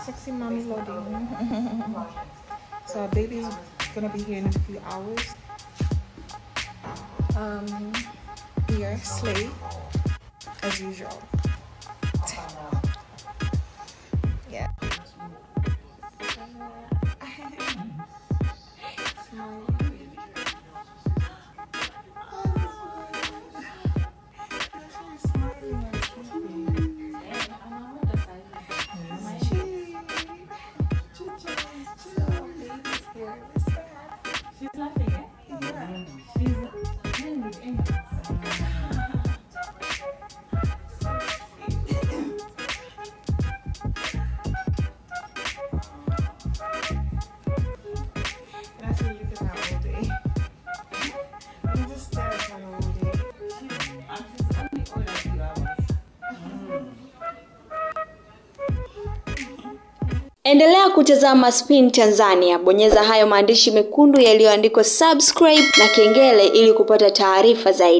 See mommy loading. so our baby's gonna be here in a few hours. Um, here, Slay, as usual. Yeah. She's laughing, eh? She's Endelea kutazama Spin Tanzania, bonyeza hayo maandishi mekundu yaliyoandikwa subscribe na kengele ili kupata taarifa zaidi.